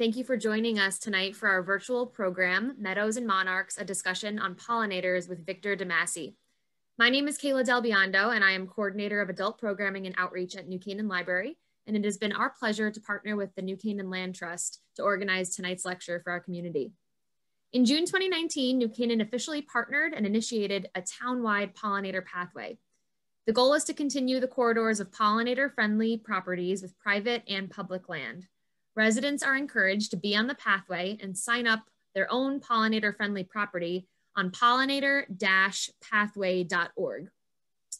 Thank you for joining us tonight for our virtual program, Meadows and Monarchs, a discussion on pollinators with Victor DeMasi. My name is Kayla Del Biondo, and I am coordinator of adult programming and outreach at New Canaan Library. And it has been our pleasure to partner with the New Canaan Land Trust to organize tonight's lecture for our community. In June 2019, New Canaan officially partnered and initiated a town-wide pollinator pathway. The goal is to continue the corridors of pollinator-friendly properties with private and public land. Residents are encouraged to be on the pathway and sign up their own pollinator-friendly property on pollinator-pathway.org.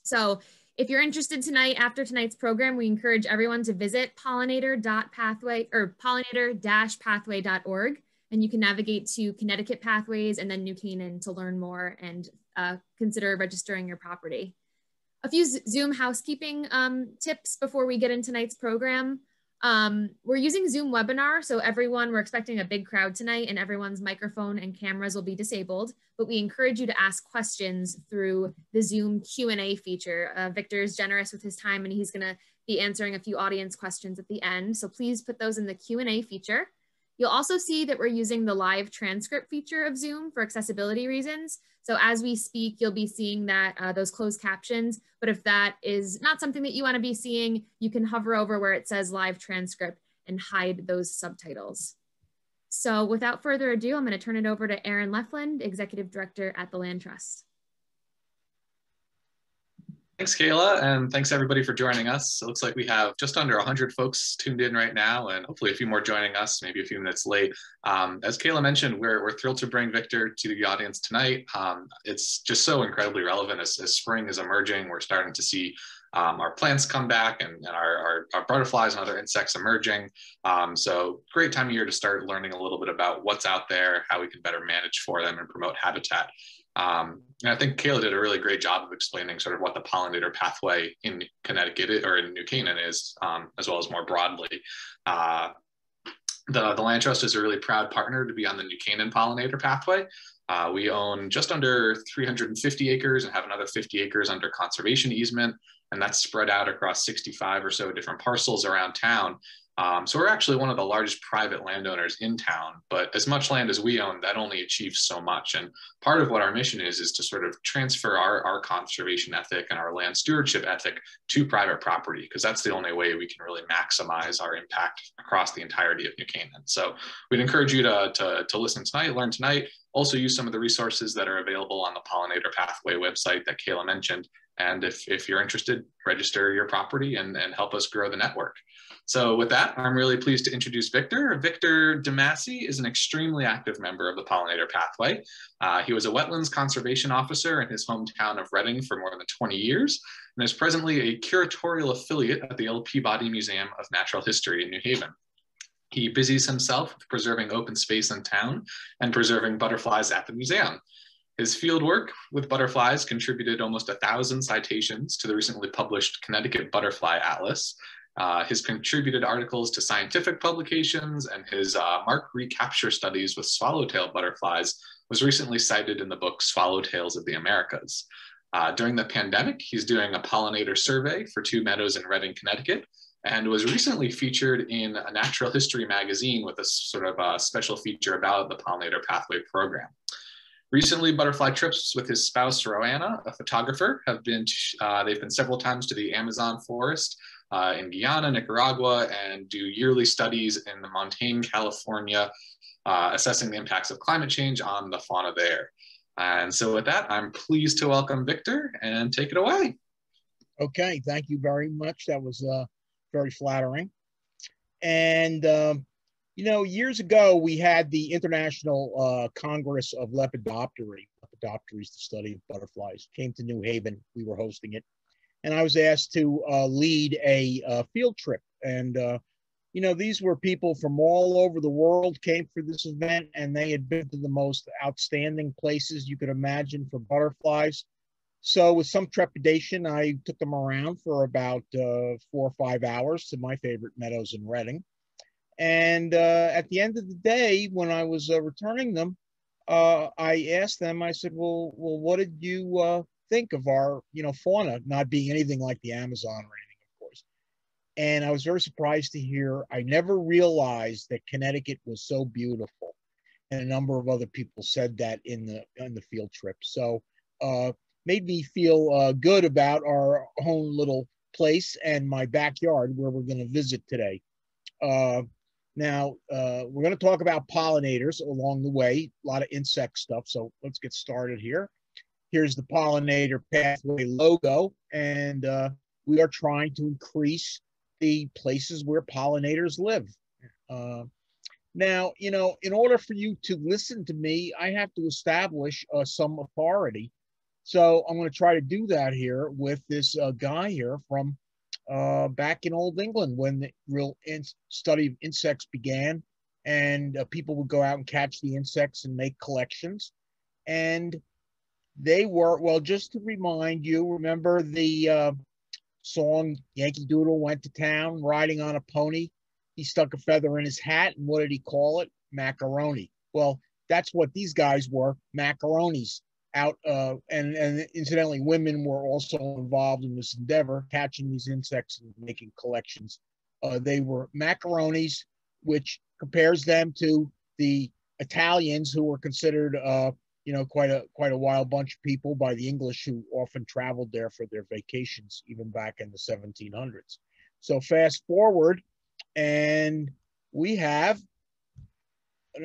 So if you're interested tonight, after tonight's program, we encourage everyone to visit pollinator.pathway or pollinator-pathway.org and you can navigate to Connecticut Pathways and then New Canaan to learn more and uh, consider registering your property. A few Zoom housekeeping um, tips before we get into tonight's program. Um, we're using Zoom webinar, so everyone, we're expecting a big crowd tonight and everyone's microphone and cameras will be disabled, but we encourage you to ask questions through the Zoom Q&A feature. Uh, Victor is generous with his time and he's gonna be answering a few audience questions at the end, so please put those in the Q&A feature. You'll also see that we're using the live transcript feature of Zoom for accessibility reasons. So as we speak, you'll be seeing that uh, those closed captions, but if that is not something that you wanna be seeing, you can hover over where it says live transcript and hide those subtitles. So without further ado, I'm gonna turn it over to Aaron Lefland, Executive Director at the Land Trust. Thanks, Kayla, and thanks everybody for joining us. It looks like we have just under 100 folks tuned in right now, and hopefully a few more joining us, maybe a few minutes late. Um, as Kayla mentioned, we're, we're thrilled to bring Victor to the audience tonight. Um, it's just so incredibly relevant as, as spring is emerging. We're starting to see um, our plants come back and, and our, our, our, butterflies and other insects emerging. Um, so great time of year to start learning a little bit about what's out there, how we can better manage for them and promote habitat. Um, and I think Kayla did a really great job of explaining sort of what the pollinator pathway in Connecticut or in New Canaan is, um, as well as more broadly. Uh, the, the Land Trust is a really proud partner to be on the New Canaan pollinator pathway. Uh, we own just under 350 acres and have another 50 acres under conservation easement, and that's spread out across 65 or so different parcels around town. Um, so we're actually one of the largest private landowners in town, but as much land as we own, that only achieves so much. And part of what our mission is, is to sort of transfer our, our conservation ethic and our land stewardship ethic to private property, because that's the only way we can really maximize our impact across the entirety of New Canaan. So we'd encourage you to, to, to listen tonight, learn tonight, also use some of the resources that are available on the Pollinator Pathway website that Kayla mentioned. And if, if you're interested, register your property and, and help us grow the network. So with that, I'm really pleased to introduce Victor. Victor DeMasi is an extremely active member of the Pollinator Pathway. Uh, he was a wetlands conservation officer in his hometown of Redding for more than 20 years and is presently a curatorial affiliate at the Yale Peabody Museum of Natural History in New Haven. He busies himself with preserving open space in town and preserving butterflies at the museum. His fieldwork with butterflies contributed almost a thousand citations to the recently published Connecticut Butterfly Atlas, uh, his contributed articles to scientific publications and his uh, mark recapture studies with swallowtail butterflies was recently cited in the book Swallowtails of the Americas. Uh, during the pandemic, he's doing a pollinator survey for two meadows in Redding, Connecticut, and was recently featured in a natural history magazine with a sort of a special feature about the pollinator pathway program. Recently, butterfly trips with his spouse, Roanna, a photographer, have been, uh, they've been several times to the Amazon forest uh, in Guyana, Nicaragua, and do yearly studies in the Montane, California, uh, assessing the impacts of climate change on the fauna there. And so with that, I'm pleased to welcome Victor and take it away. Okay, thank you very much. That was uh, very flattering. And, um, you know, years ago, we had the International uh, Congress of Lepidoptery. Lepidoptery is the study of butterflies. Came to New Haven. We were hosting it and I was asked to uh, lead a uh, field trip. And, uh, you know, these were people from all over the world came for this event, and they had been to the most outstanding places you could imagine for butterflies. So, with some trepidation, I took them around for about uh, four or five hours to my favorite meadows in Redding. And uh, at the end of the day, when I was uh, returning them, I asked them, I said, "Well, well, what did you think of our, you know, fauna not being anything like the Amazon or anything, of course. And I was very surprised to hear, I never realized that Connecticut was so beautiful. And a number of other people said that in the, in the field trip. So uh, made me feel uh, good about our own little place and my backyard where we're going to visit today. Uh, now, uh, we're going to talk about pollinators along the way, a lot of insect stuff. So let's get started here. Here's the pollinator pathway logo, and uh, we are trying to increase the places where pollinators live. Uh, now, you know, in order for you to listen to me, I have to establish uh, some authority. So I'm going to try to do that here with this uh, guy here from uh, back in Old England when the real study of insects began, and uh, people would go out and catch the insects and make collections. And they were, well, just to remind you, remember the uh, song Yankee Doodle went to town riding on a pony? He stuck a feather in his hat, and what did he call it? Macaroni. Well, that's what these guys were macaronis out uh, and and incidentally women were also involved in this endeavor catching these insects and making collections uh, they were macaronis which compares them to the italians who were considered uh, you know quite a quite a wild bunch of people by the english who often traveled there for their vacations even back in the 1700s so fast forward and we have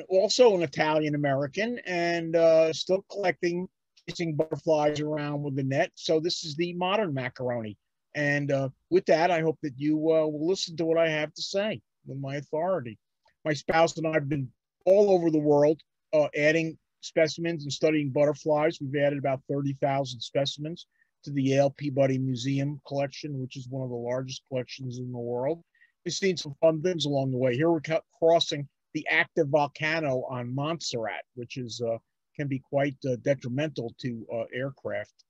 also an Italian American and uh, still collecting chasing butterflies around with the net. So this is the modern macaroni. And uh, with that, I hope that you uh, will listen to what I have to say with my authority. My spouse and I have been all over the world uh, adding specimens and studying butterflies. We've added about 30,000 specimens to the Yale Peabody Museum collection, which is one of the largest collections in the world. We've seen some fun things along the way. Here we're crossing the active volcano on Montserrat, which is uh, can be quite uh, detrimental to uh, aircraft.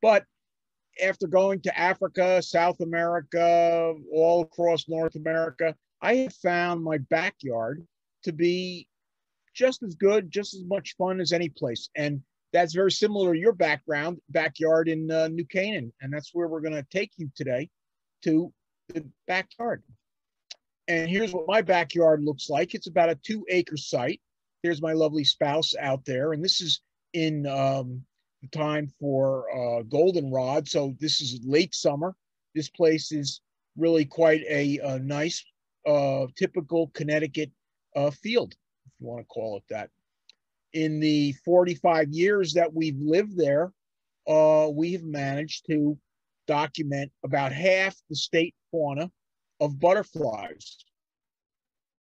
But after going to Africa, South America, all across North America, I have found my backyard to be just as good, just as much fun as any place. And that's very similar to your background, backyard in uh, New Canaan. And that's where we're going to take you today to the backyard. And here's what my backyard looks like. It's about a two acre site. There's my lovely spouse out there, and this is in um, the time for uh, goldenrod. So this is late summer. This place is really quite a, a nice, uh, typical Connecticut uh, field, you want to call it that. In the 45 years that we've lived there, uh, we have managed to document about half the state fauna of butterflies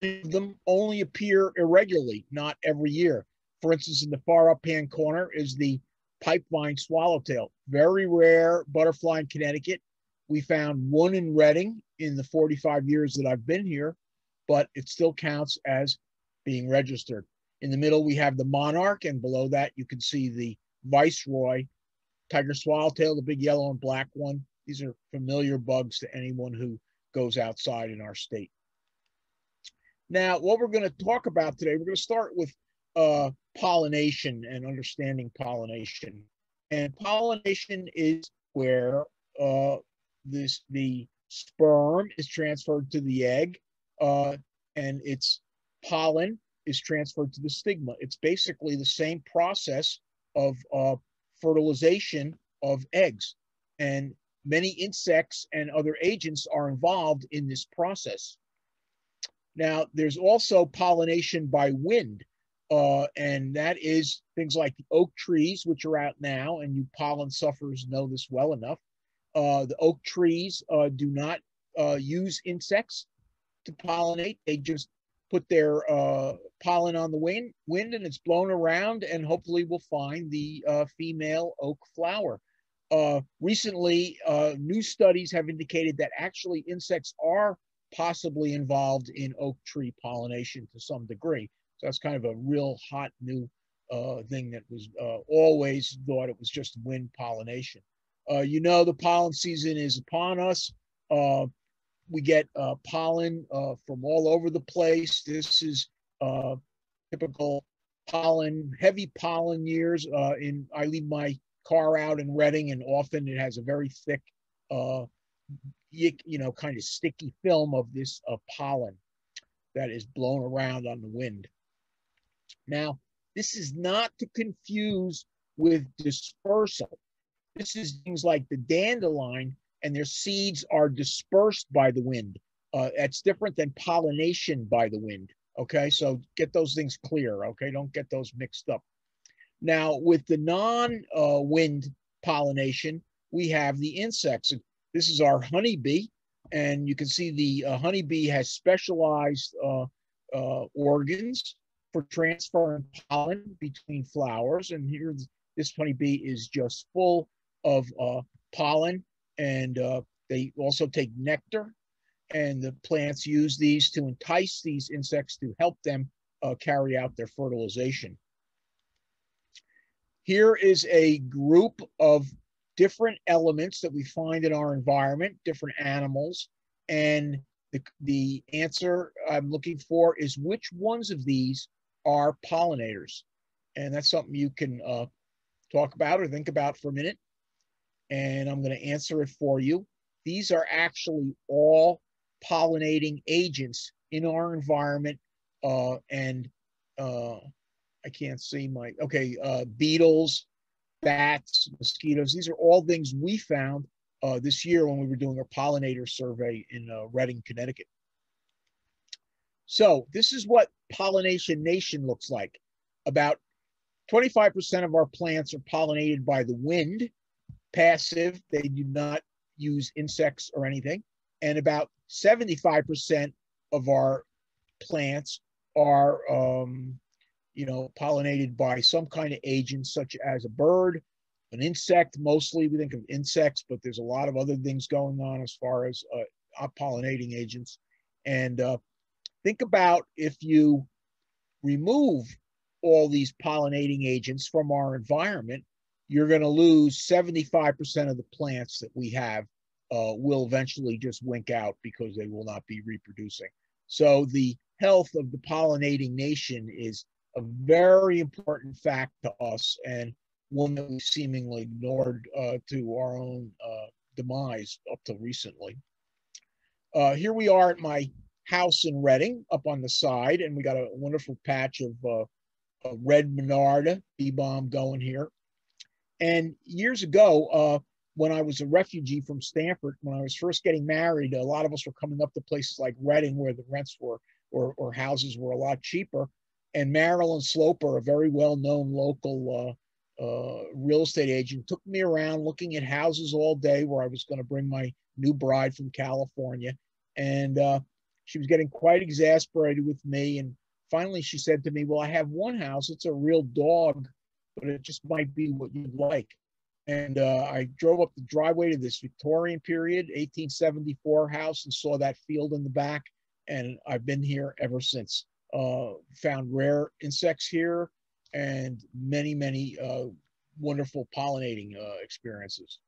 them only appear irregularly, not every year. For instance, in the far up hand corner is the pipevine swallowtail, very rare butterfly in Connecticut. We found one in Reading in the 45 years that I've been here, but it still counts as being registered. In the middle, we have the monarch, and below that, you can see the viceroy, tiger swallowtail, the big yellow and black one. These are familiar bugs to anyone who goes outside in our state. Now, what we're going to talk about today, we're going to start with uh, pollination and understanding pollination. And pollination is where uh, this the sperm is transferred to the egg, uh, and its pollen is transferred to the stigma. It's basically the same process of uh, fertilization of eggs, and many insects and other agents are involved in this process. Now, there's also pollination by wind, uh, and that is things like the oak trees, which are out now, and you pollen sufferers know this well enough. Uh, the oak trees uh, do not uh, use insects to pollinate. They just put their uh, pollen on the wind, wind, and it's blown around, and hopefully we'll find the uh, female oak flower. recently, new studies have indicated that actually insects are possibly involved in oak tree pollination to some degree. So that's kind of a real hot new uh, thing that was uh, always thought it was just wind pollination. Uh, you know, the pollen season is upon us. Uh, we get uh, pollen uh, from all over the place. This is typical pollen, heavy pollen years. in I leave my car out in Redding, and often it has a very thick you know, kind of sticky film of this uh, pollen that is blown around on the wind. Now, this is not to confuse with dispersal. This is things like the dandelion and their seeds are dispersed by the wind. Uh, that's different than pollination by the wind. Okay, so get those things clear. Okay, don't get those mixed up. Now, with the non uh, wind pollination, we have the insects. This is our honeybee, and you can see the uh, honeybee has specialized uh, uh, organs for transferring pollen between flowers. And here, this honeybee is just full of uh, pollen, and uh, they also take nectar. And the plants use these to entice these insects to help them uh, carry out their fertilization. Here is a group of different elements that we find in our environment, different animals. And the, the answer I'm looking for is which ones of these are pollinators? And that's something you can uh, talk about or think about for a minute. And I'm going to answer it for you. These are actually all pollinating agents in our environment. Uh, and uh, I can't see my, okay, uh, beetles, bats, mosquitoes. These are all things we found uh, this year when we were doing our pollinator survey in uh, Redding, Connecticut. So this is what pollination nation looks like. About 25% of our plants are pollinated by the wind, passive. They do not use insects or anything. And about 75% of our plants are um, you know, pollinated by some kind of agent, such as a bird, an insect. Mostly we think of insects, but there's a lot of other things going on as far as uh, pollinating agents. And uh, think about if you remove all these pollinating agents from our environment, you're going to lose 75% of the plants that we have uh, will eventually just wink out because they will not be reproducing. So the health of the pollinating nation is a very important fact to us and one that we seemingly ignored uh, to our own uh, demise up till recently. Uh, here we are at my house in Redding up on the side, and we got a wonderful patch of uh, red monarda bee balm going here. And years ago, uh, when I was a refugee from Stamford, when I was first getting married, a lot of us were coming up to places like Redding where the rents were or, or houses were a lot cheaper and Marilyn Sloper, a very well-known local uh, uh, real estate agent, took me around looking at houses all day where I was going to bring my new bride from California. And uh, she was getting quite exasperated with me. And finally, she said to me, Well, I have one house. It's a real dog, but it just might be what you'd like. And uh, I drove up the driveway to this Victorian period, 1874 house, and saw that field in the back. And I've been here ever since uh, found rare insects here and many, many uh, wonderful pollinating uh, experiences.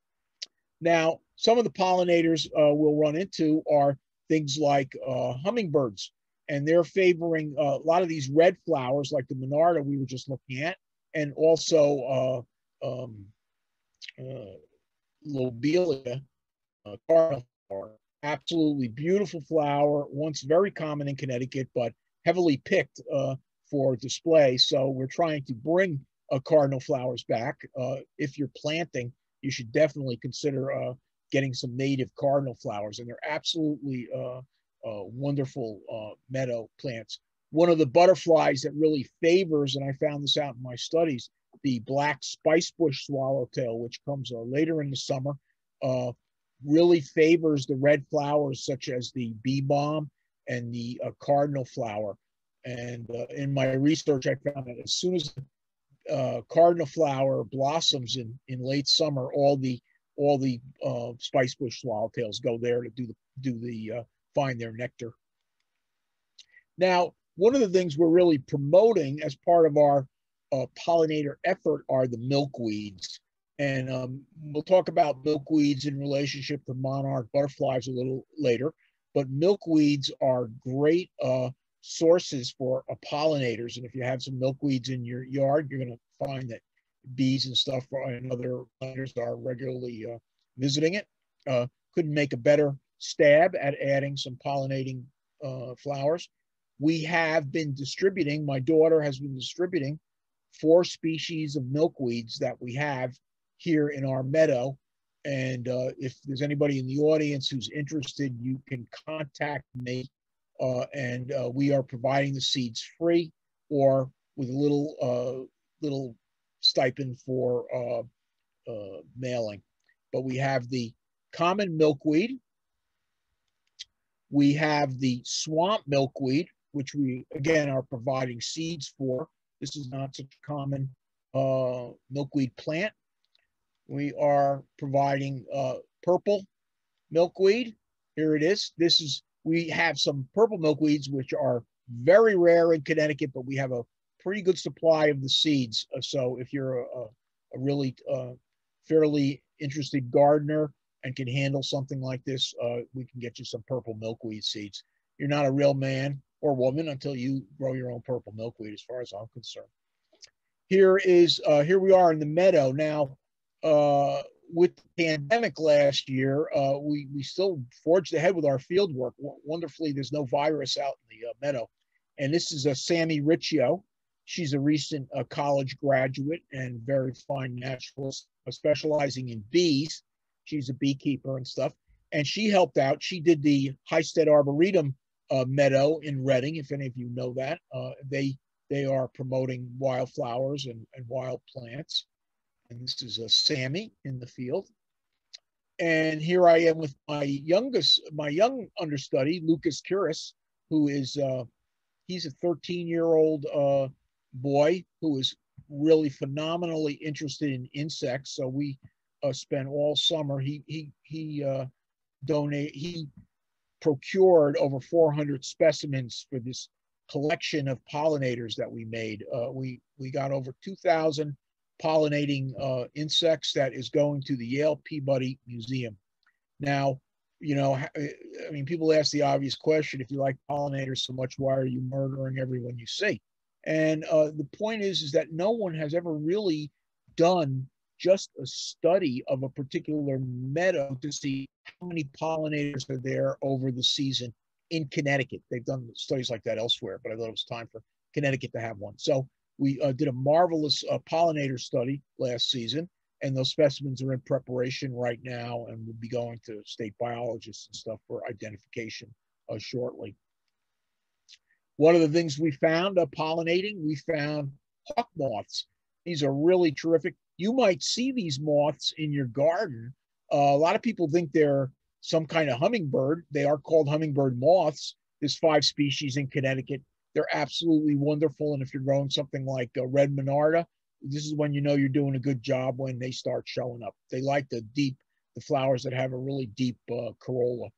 Now, some of the pollinators uh, we'll run into are things like uh, hummingbirds, and they're favoring a lot of these red flowers like the monarda we were just looking at, and also um, lobelia, cardinal flower. Absolutely beautiful flower, once very common in Connecticut, but heavily picked uh, for display. So we're trying to bring uh, cardinal flowers back. Uh, if you're planting, you should definitely consider uh, getting some native cardinal flowers, and they're absolutely uh, uh, wonderful meadow plants. One of the butterflies that really favors, and I found this out in my studies, the black spicebush swallowtail, which comes later in the summer, really favors the red flowers such as the bee balm and the uh, cardinal flower. And uh, in my research, I found that as soon as uh, cardinal flower blossoms in, in late summer, all the all the uh, spicebush swallowtails go there to do the do the uh, find their nectar. Now, one of the things we're really promoting as part of our uh, pollinator effort are the milkweeds. And um, we'll talk about milkweeds in relationship to monarch butterflies a little later but milkweeds are great uh, sources for uh, pollinators. And if you have some milkweeds in your yard, you're going to find that bees and stuff and other pollinators are regularly uh, visiting it. Uh, couldn't make a better stab at adding some pollinating uh, flowers. We have been distributing, my daughter has been distributing four species of milkweeds that we have here in our meadow. And uh, if there's anybody in the audience who's interested, you can contact me. Uh, and uh, we are providing the seeds free or with a little uh, little stipend for uh, uh, mailing. But we have the common milkweed. We have the swamp milkweed, which we again are providing seeds for. This is not such a common uh, milkweed plant. We are providing uh, purple milkweed. Here it is. This is, we have some purple milkweeds, which are very rare in Connecticut, but we have a pretty good supply of the seeds. Uh, so if you're a, a really uh, fairly interested gardener and can handle something like this, uh, we can get you some purple milkweed seeds. You're not a real man or woman until you grow your own purple milkweed, as far as I'm concerned. Here is uh, here we are in the meadow now. Uh, with the pandemic last year, uh, we we still forged ahead with our field work. W wonderfully, there's no virus out in the uh, meadow, and this is a Sammy Riccio. She's a recent uh, college graduate and very fine naturalist, uh, specializing in bees. She's a beekeeper and stuff, and she helped out. She did the Highstead Arboretum uh, meadow in Redding, if any of you know that. Uh, they they are promoting wildflowers and, and wild plants. And this is a Sammy in the field. And here I am with my youngest, my young understudy, Lucas Curis, who is, uh, he's a 13 year old uh, boy who is really phenomenally interested in insects. So we uh, spent all summer, he, he, he uh, donate, he procured over 400 specimens for this collection of pollinators that we made. Uh, we, we got over 2,000 pollinating uh, insects that is going to the Yale Peabody Museum. Now, you know, I mean, people ask the obvious question, if you like pollinators so much, why are you murdering everyone you see? And uh, the point is, is that no one has ever really done just a study of a particular meadow to see how many pollinators are there over the season in Connecticut. They've done studies like that elsewhere, but I thought it was time for Connecticut to have one. So we uh, did a marvelous uh, pollinator study last season, and those specimens are in preparation right now, and we'll be going to state biologists and stuff for identification uh, shortly. One of the things we found uh, pollinating, we found hawk moths. These are really terrific you might see these moths in your garden. Uh, a lot of people think they're some kind of hummingbird. They are called hummingbird moths. There's five species in Connecticut. They're absolutely wonderful. And if you're growing something like uh, red monarda, this is when you know you're doing a good job when they start showing up. They like the deep, the flowers that have a really deep uh, corolla.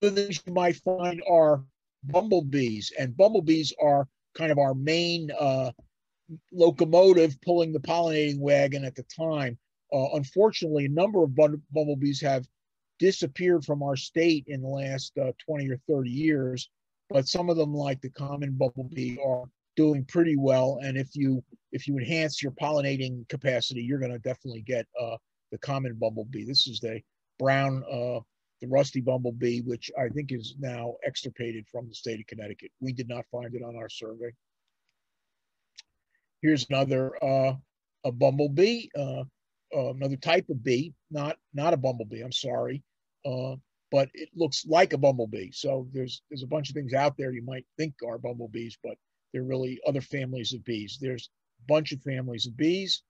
Other things you might find are bumblebees, and bumblebees are kind of our main uh, locomotive pulling the pollinating wagon at the time. Uh, unfortunately, a number of bumblebees have disappeared from our state in the last uh, 20 or 30 years, but some of them, like the common bumblebee, are doing pretty well. And if you if you enhance your pollinating capacity, you're going to definitely get uh, the common bumblebee. This is the brown, uh, the rusty bumblebee, which I think is now extirpated from the state of Connecticut. We did not find it on our survey. Here's another uh, a bumblebee, uh, uh, another type of bee, not not a bumblebee. I'm sorry, uh, but it looks like a bumblebee. So there's there's a bunch of things out there you might think are bumblebees, but they're really other families of bees. There's a bunch of families of bees.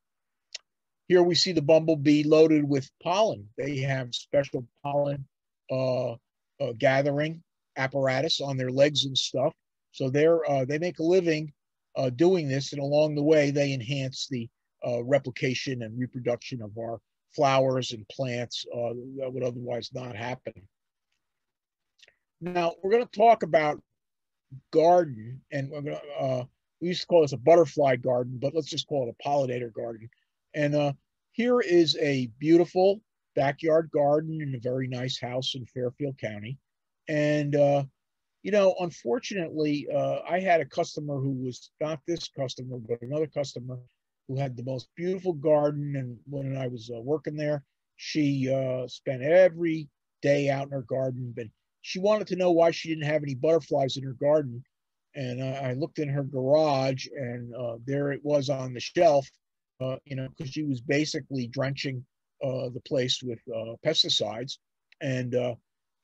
Here we see the bumblebee loaded with pollen. They have special pollen uh, uh, gathering apparatus on their legs and stuff. So they're they make a living uh, doing this, and along the way, they enhance the uh, replication and reproduction of our flowers and plants uh, that would otherwise not happen. Now, we're going to talk about garden, and we're going to, uh, we used to call this a butterfly garden, but let's just call it a pollinator garden. And uh, here is a beautiful backyard garden in a very nice house in Fairfield County. And uh, you know, unfortunately, uh, I had a customer who was not this customer, but another customer who had the most beautiful garden. And when I was uh, working there, she uh, spent every day out in her garden, but she wanted to know why she didn't have any butterflies in her garden. And I, I looked in her garage, and uh, there it was on the shelf. Uh, you know, because she was basically drenching uh, the place with pesticides, and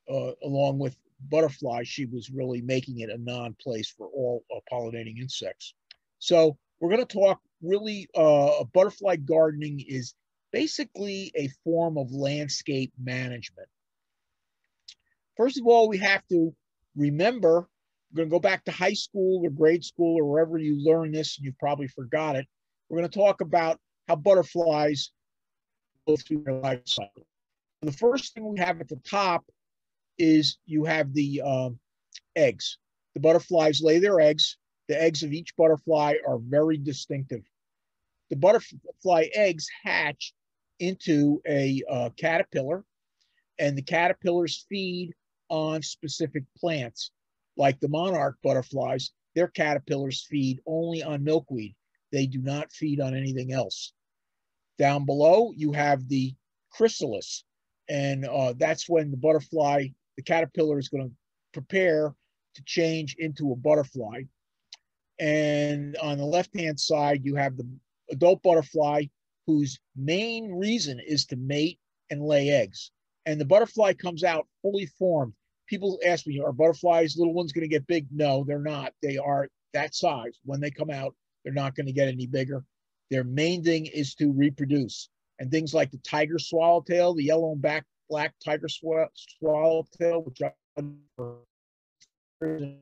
along with butterflies, she was really making it a non-place for all uh, pollinating insects. So we're going to talk really. Uh, butterfly gardening is basically a form of landscape management. First of all, we have to remember, we're going to go back to high school or grade school or wherever you learn this, and you probably forgot it. We're going to talk about how butterflies go through their life cycle. The first thing we have at the top is you have the um, eggs. The butterflies lay their eggs. The eggs of each butterfly are very distinctive. The butterfly eggs hatch into a uh, caterpillar, and the caterpillars feed on specific plants. Like the monarch butterflies, their caterpillars feed only on milkweed. They do not feed on anything else. Down below, you have the chrysalis, and uh, that's when the butterfly, the caterpillar is going to prepare to change into a butterfly. And on the left hand side, you have the adult butterfly whose main reason is to mate and lay eggs. And the butterfly comes out fully formed. People ask me, are butterflies, little ones, going to get big? No, they're not. They are that size. When they come out, they're not going to get any bigger. Their main thing is to reproduce. And things like the tiger swallowtail, the yellow and black, black tiger swallowtail, which I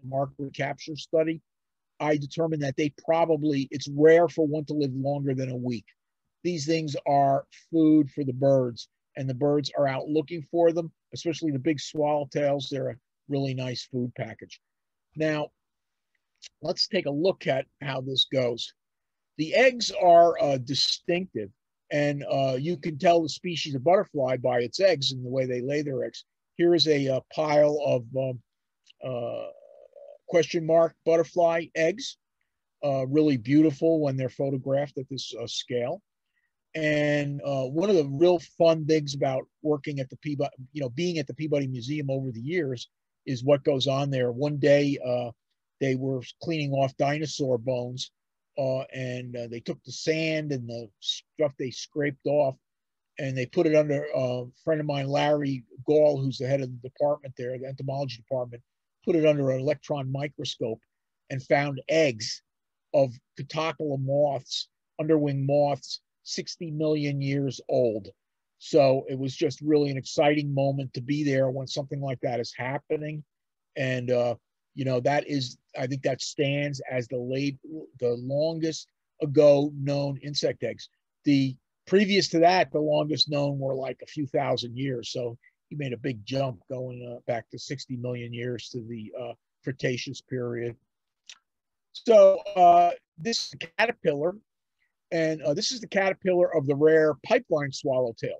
mark recapture study, I determined that they probably, it's rare for one to live longer than a week. These things are food for the birds, and the birds are out looking for them, especially the big swallowtails. They're a really nice food package. Now, let's take a look at how this goes. The eggs are uh, distinctive, and uh, you can tell the species of butterfly by its eggs and the way they lay their eggs. Here is a, a uh, pile of um, uh, question mark butterfly eggs, uh, really beautiful when they're photographed at this uh, scale. And uh, one of the real fun things about working at the Peabody, you know, being at the Peabody Museum over the years is what goes on there. One day they were cleaning off dinosaur bones uh, and uh, they took the sand and the stuff they scraped off and they put it under uh, a friend of mine, Larry Gall, who's the head of the department there, the entomology department, put it under an electron microscope and found eggs of Catocala moths, underwing moths 60 million years old. So it was just really an exciting moment to be there when something like that is happening. And, uh, you know, that is, I think that stands as the late, the longest ago known insect eggs. The previous to that, the longest known were like a few thousand years. So he made a big jump going uh, back to 60 million years to the uh, Cretaceous period. So uh, this caterpillar and uh, this is the caterpillar of the rare pipevine swallowtail.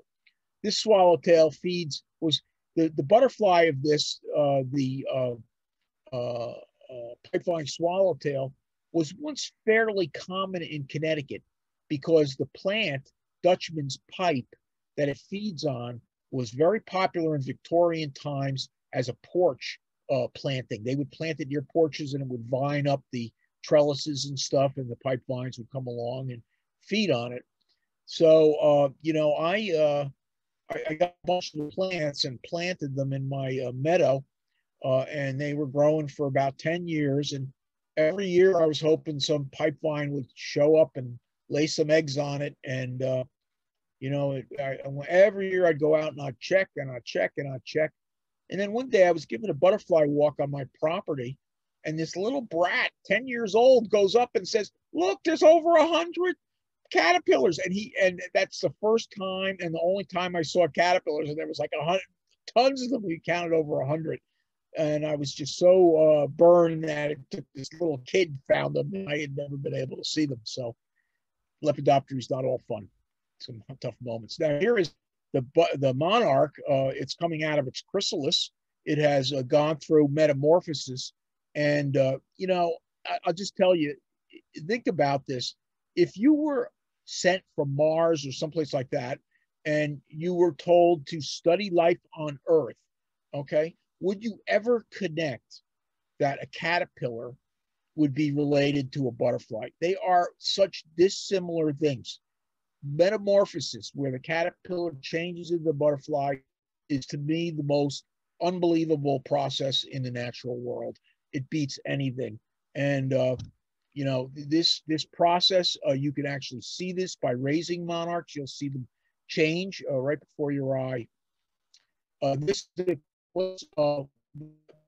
This swallowtail feeds, was the, the butterfly of this, uh, the uh, uh, uh, swallowtail, was once fairly common in Connecticut because the plant, Dutchman's pipe, that it feeds on was very popular in Victorian times as a porch uh, planting. They would plant it near porches and it would vine up the trellises and stuff, and the pipe vines would come along and feed on it. So, uh, you know, I, uh, I, I, got a bunch of plants and planted them in my uh, meadow, uh, and they were growing for about 10 years. And every year I was hoping some pipevine would show up and lay some eggs on it. And, uh, you know, it, I, every year I'd go out and I'd check and I'd check and I'd check. And then one day I was given a butterfly walk on my property, and this little brat, 10 years old, goes up and says, Look, there's over a hundred caterpillars and he and that's the first time and the only time i saw caterpillars and there was like a hundred tons of them we counted over a hundred and i was just so uh, burned that it took this little kid found them i had never been able to see them. So lepidoptery is not all fun. Some tough moments. Now here is the the monarch uh, it's coming out of its chrysalis. It has uh, gone through metamorphosis. And uh, you know I, i'll just tell you think about this. If you were sent from Mars or someplace like that, and you were told to study life on Earth Okay. Would you ever connect that a caterpillar would be related to a butterfly? They are such dissimilar things. Metamorphosis, where the caterpillar changes into the butterfly, is to me the most unbelievable process in the natural world. It beats anything. And uh, you know this this process, uh, you can actually see this by raising monarchs. You'll see them change uh, right before your eye. Uh, this was uh,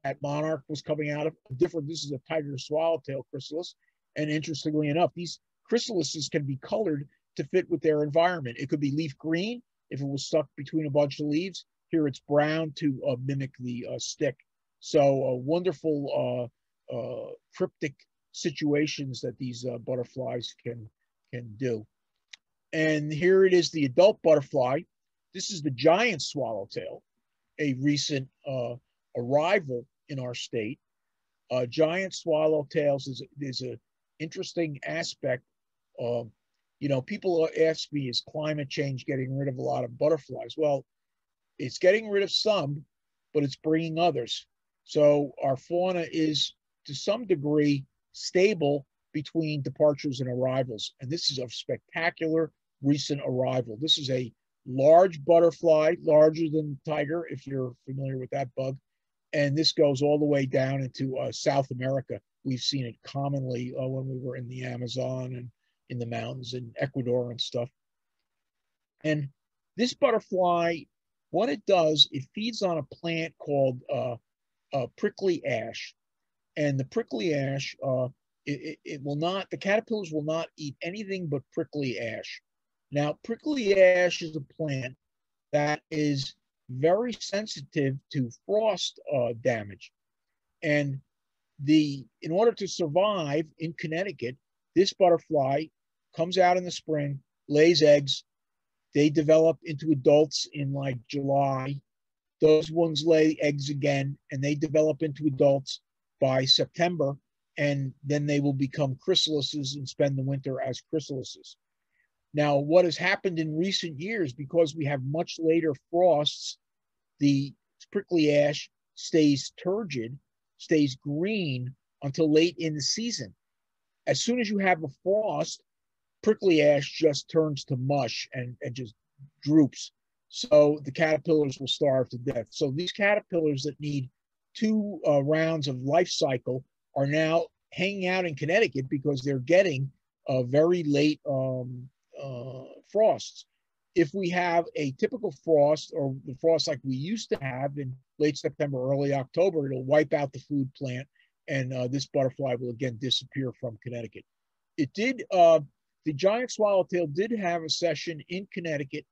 that monarch was coming out of different. This is a tiger swallowtail chrysalis, and interestingly enough, these chrysalises can be colored to fit with their environment. It could be leaf green if it was stuck between a bunch of leaves. Here it's brown to uh, mimic the uh, stick. So uh, wonderful uh, uh, cryptic situations that these uh, butterflies can can do. And here it is, the adult butterfly. This is the giant swallowtail, a recent uh, arrival in our state. Uh, giant swallowtails is is an interesting aspect. you know, people ask me, is climate change getting rid of a lot of butterflies? Well, it's getting rid of some, but it's bringing others. So our fauna is to some degree stable between departures and arrivals. And this is a spectacular recent arrival. This is a large butterfly, larger than tiger, if you're familiar with that bug. And this goes all the way down into uh, South America. We've seen it commonly uh, when we were in the Amazon and in the mountains in Ecuador and stuff. And this butterfly what it does, it feeds on a plant called uh, prickly ash. And the prickly ash, uh, it, it, will not, the caterpillars will not eat anything but prickly ash. Now, prickly ash is a plant that is very sensitive to frost uh, damage. And the in order to survive in Connecticut, this butterfly comes out in the spring, lays eggs, they develop into adults in like July. Those ones lay eggs again and they develop into adults by September. And then they will become chrysalises and spend the winter as chrysalises. Now, what has happened in recent years, because we have much later frosts, the prickly ash stays turgid, stays green until late in the season. As soon as you have a frost, prickly ash just turns to mush and, and just droops. So the caterpillars will starve to death. So these caterpillars that need two uh, rounds of life cycle are now hanging out in Connecticut because they're getting a very late um, uh, frosts. If we have a typical frost or the frost like we used to have in late September, early October, it'll wipe out the food plant and uh, this butterfly will again disappear from Connecticut. It did uh, the giant swallowtail did have a session in Connecticut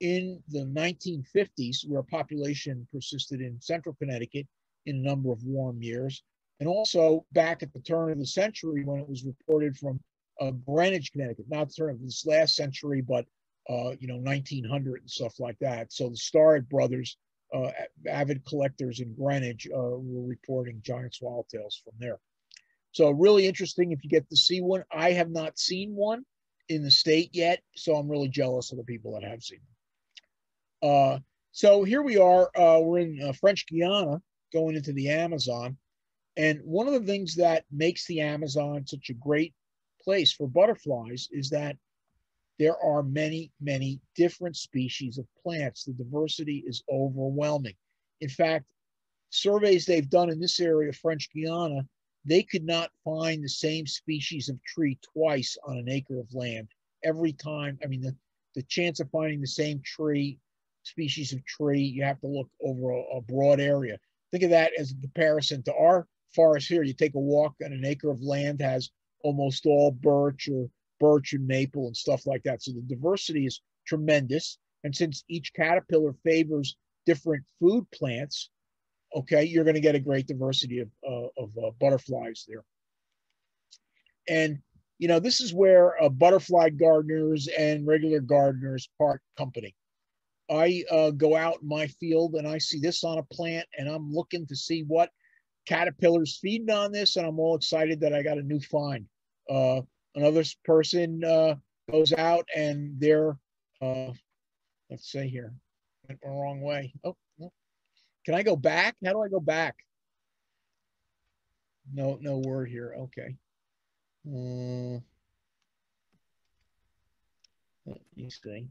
in the 1950s, where population persisted in central Connecticut in a number of warm years, and also back at the turn of the century when it was reported from uh, Greenwich, Connecticut, not turn of this last century, but uh, you know 1900 and stuff like that. So the Starrett brothers, uh, avid collectors in Greenwich, uh, were reporting giant swallowtails from there. So really interesting if you get to see one. I have not seen one in the state yet, so I'm really jealous of the people that have seen them. Uh, so here we are. Uh, we're in French Guiana, going into the Amazon, and one of the things that makes the Amazon such a great place for butterflies is that there are many, many different species of plants. The diversity is overwhelming. In fact, surveys they've done in this area of French Guiana they could not find the same species of tree twice on an acre of land. Every time, I mean, the, the chance of finding the same tree, species of tree, you have to look over a, a broad area. Think of that as a comparison to our forest here. You take a walk and an acre of land has almost all birch or birch and maple and stuff like that. So the diversity is tremendous. And since each caterpillar favors different food plants, okay, you're going to get a great diversity of, uh, of uh, butterflies there. And, you know, this is where uh, butterfly gardeners and regular gardeners part company. I uh, go out in my field and I see this on a plant and I'm looking to see what caterpillars feeding on this and I'm all excited that I got a new find. Uh, another person uh, goes out and they're, uh, let's say here, went the wrong way. Oh, Can I go back? How do I go back? No, no word here. Okay. Uh, let me see.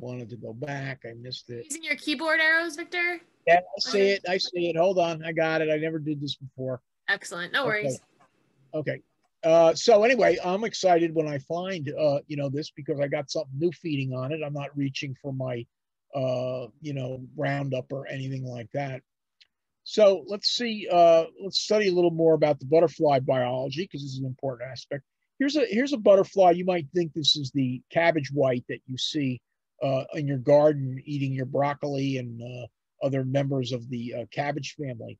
Wanted to go back. I missed it. Using your keyboard arrows, Victor? Yeah, I see it. I see it. Hold on. I got it. I never did this before. Excellent. No worries. Okay. okay. Uh, so anyway, I'm excited when I find, uh, you know, this because I got something new feeding on it. I'm not reaching for my, uh, you know, roundup or anything like that. So let's see, uh, let's study a little more about the butterfly biology because this is an important aspect. Here's a here's a butterfly. You might think this is the cabbage white that you see uh, in your garden eating your broccoli and uh, other members of the uh, cabbage family.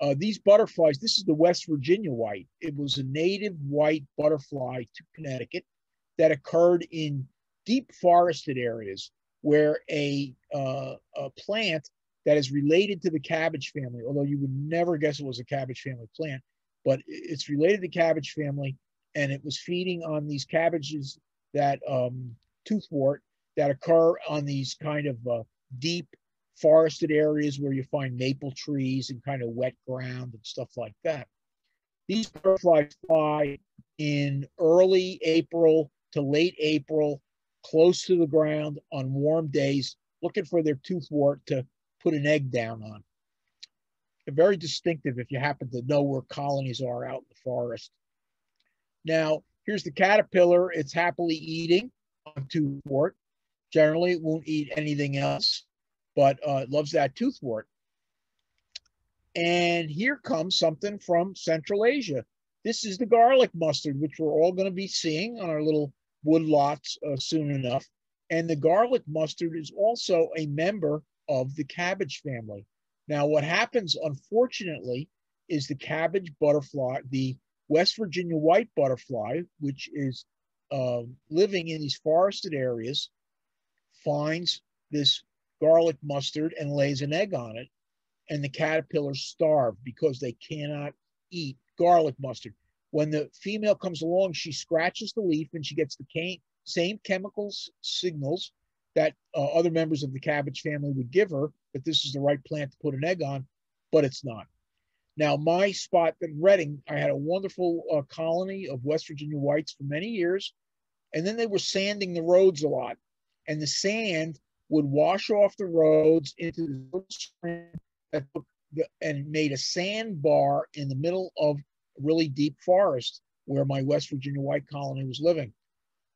Uh, these butterflies, this is the West Virginia white. It was a native white butterfly to Connecticut that occurred in deep forested areas where a, uh, a plant that is related to the cabbage family, although you would never guess it was a cabbage family plant, but it's related to the cabbage family and it was feeding on these cabbages that um, toothwort that occur on these kind of uh, deep forested areas where you find maple trees and kind of wet ground and stuff like that. These butterflies fly in early April to late April, close to the ground on warm days, looking for their toothwort to put an egg down on. They're very distinctive if you happen to know where colonies are out in the forest. Now, here's the caterpillar. It's happily eating on toothwort. Generally, it won't eat anything else, but uh, loves that toothwort. And here comes something from Central Asia. This is the garlic mustard, which we're all going to be seeing on our little wood lots uh, soon enough. And the garlic mustard is also a member of the cabbage family. Now, what happens, unfortunately, is the cabbage butterfly, the West Virginia white butterfly, which is uh, living in these forested areas, finds this garlic mustard and lays an egg on it. And the caterpillars starve because they cannot eat garlic mustard. When the female comes along, she scratches the leaf and she gets the same chemicals signals that uh, other members of the cabbage family would give her that this is the right plant to put an egg on, but it's not. Now, my spot in Redding, I had a wonderful uh, colony of West Virginia whites for many years, and then they were sanding the roads a lot, and the sand would wash off the roads into the stream and made a sandbar in the middle of really deep forest where my West Virginia white colony was living.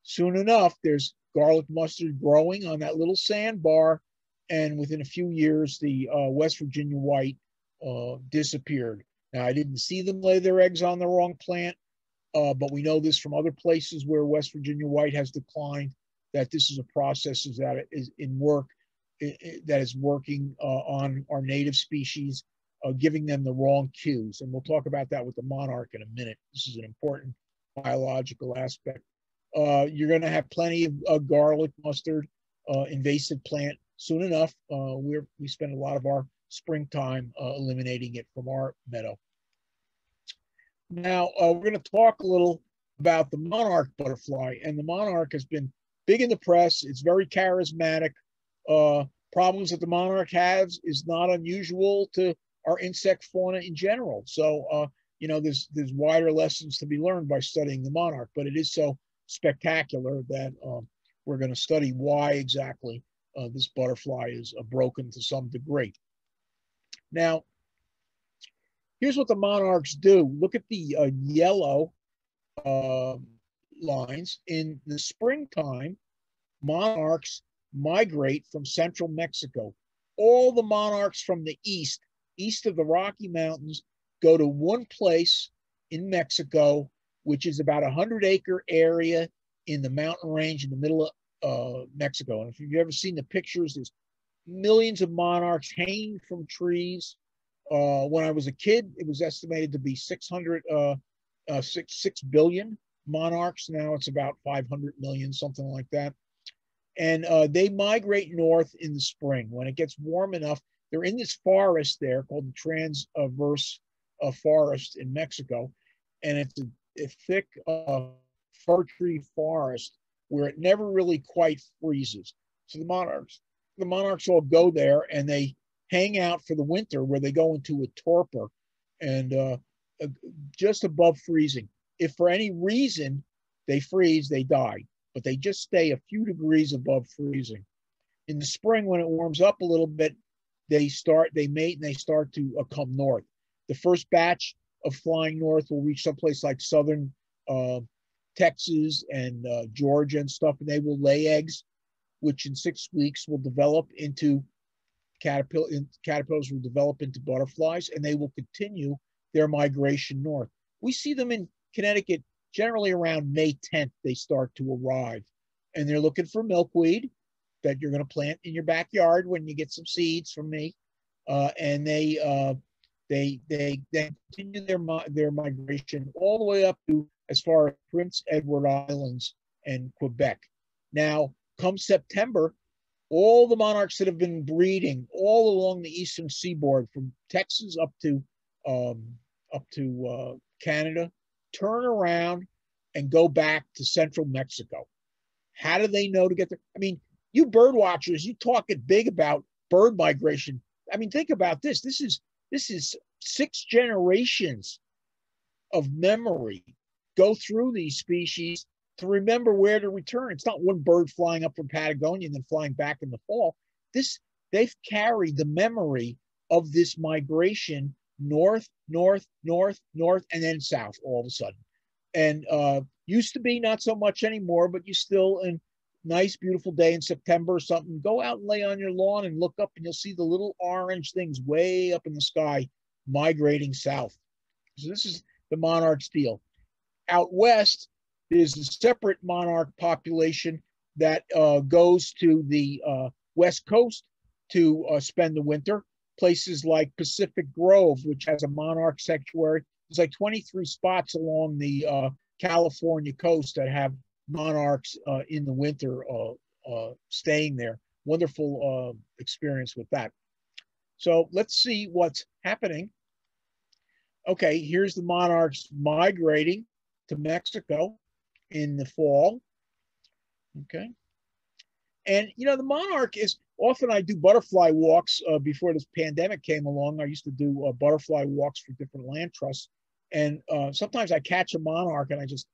Soon enough, there's garlic mustard growing on that little sandbar, and within a few years, the uh, West Virginia white uh, disappeared. Now, I didn't see them lay their eggs on the wrong plant, uh, but we know this from other places where West Virginia white has declined, that this is a process that is in work, that is working uh, on our native species, uh, giving them the wrong cues. And we'll talk about that with the monarch in a minute. This is an important biological aspect. Uh, you're going to have plenty of garlic mustard, invasive plant soon enough. we're, we spend a lot of our springtime, uh, eliminating it from our meadow. Now, uh, we're going to talk a little about the monarch butterfly, and the monarch has been big in the press. It's very charismatic. Uh, problems that the monarch has is not unusual to our insect fauna in general. So, uh, you know, there's there's wider lessons to be learned by studying the monarch, but it is so spectacular that um, we're going to study why exactly uh, this butterfly is uh, broken to some degree. Now, here's what the monarchs do. Look at the uh, yellow uh, lines. In the springtime, monarchs migrate from central Mexico. All the monarchs from the east, east of the Rocky Mountains, go to one place in Mexico, which is about a 100 acre area in the mountain range in the middle of uh, Mexico. And if you've ever seen the pictures, there's millions of monarchs hanging from trees. Uh, when I was a kid, it was estimated to be 600, uh, uh, six, 6 billion monarchs. Now it's about 500 million, something like that. And uh, they migrate north in the spring. When it gets warm enough, they're in this forest there called the transverse uh, forest in Mexico. And it's a, a thick uh, fir tree forest where it never really quite freezes. So the monarchs the monarchs all go there and they hang out for the winter where they go into a torpor and uh, uh, just above freezing. If for any reason they freeze, they die, but they just stay a few degrees above freezing. In the spring, when it warms up a little bit, they start, they mate and they start to uh, come north. The first batch of flying north will reach someplace like southern uh, Texas and uh, Georgia and stuff, and they will lay eggs, which in six weeks will develop into caterpillar. Caterpillars will develop into butterflies, and they will continue their migration north. We see them in Connecticut generally around May 10th. They start to arrive, and they're looking for milkweed that you're going to plant in your backyard when you get some seeds from me, uh, and they uh, they they they continue their their migration all the way up to as far as Prince Edward Islands and Quebec. Now, come September, all the monarchs that have been breeding all along the eastern seaboard, from Texas up to um, up to uh, Canada, turn around and go back to central Mexico. How do they know to get there? I mean, you bird watchers, you talk it big about bird migration. I mean, think about this. This is this is six generations of memory go through these species to remember where to return. It's not one bird flying up from Patagonia and then flying back in the fall. This they've carried the memory of this migration north, north, north, north, and then south all of a sudden. And uh, used to be not so much anymore, but you still in nice, beautiful day in September or something, go out and lay on your lawn and look up and you'll see the little orange things way up in the sky migrating south. So this is the monarch's deal. Out west is a separate monarch population that uh, goes to the uh, west coast to uh, spend the winter. Places like Pacific Grove, which has a monarch sanctuary. There's like 23 spots along the uh, California coast that have monarchs uh, in the winter uh, uh, staying there. Wonderful uh, experience with that. So let's see what's happening. Okay, here's the monarchs migrating to Mexico in the fall. Okay. And, you know, the monarch is often I do butterfly walks uh, before this pandemic came along. I used to do uh, butterfly walks for different land trusts. And uh, sometimes I catch a monarch and I just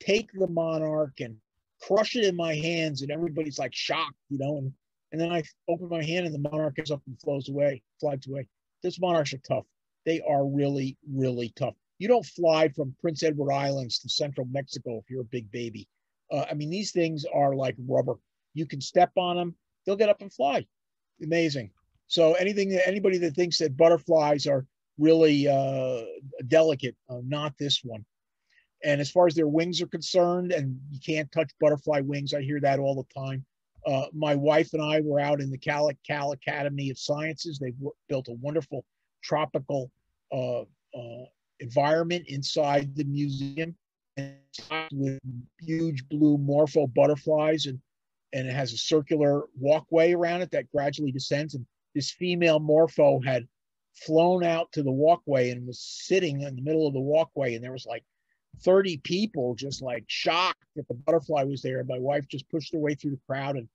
take the monarch and crush it in my hands, and everybody's like shocked, you know. And and then I open my hand, and the monarch is up and flows away, flies away. These monarchs are tough. They are really, really tough. You don't fly from Prince Edward Islands to central Mexico if you're a big baby. Uh, I mean, these things are like rubber. You can step on them, they'll get up and fly. Amazing. So anything that anybody that thinks that butterflies are really uh, delicate, uh, not this one. And as far as their wings are concerned, and you can't touch butterfly wings, I hear that all the time. Uh, my wife and I were out in the Cal, Cal Academy of Sciences. They've built a wonderful tropical uh, uh, environment inside the museum with huge blue morpho butterflies and and it has a circular walkway around it that gradually descends and this female morpho had flown out to the walkway and was sitting in the middle of the walkway and there was like 30 people just like shocked that the butterfly was there. My wife just pushed her way through the crowd and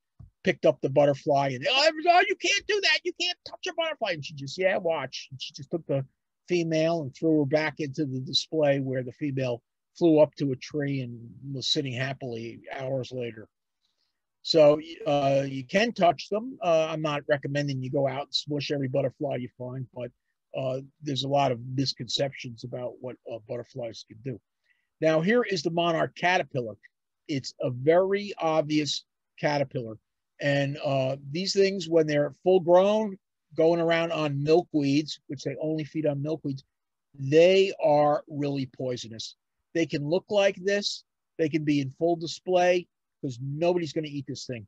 picked up the butterfly and oh, oh you can't do that. You can't touch a butterfly. And she just, yeah, watch. And she just took the female and threw her back into the display where the female flew up to a tree and was sitting happily hours later. So uh, you can touch them. Uh, I'm not recommending you go out and smush every butterfly you find, but uh, there's a lot of misconceptions about what uh, butterflies can do. Now, here is the monarch caterpillar. It's a very obvious caterpillar. And uh, these things, when they're full grown, going around on milkweeds, which they only feed on milkweeds, they are really poisonous. They can look like this, they can be in full display because nobody's going to eat this thing.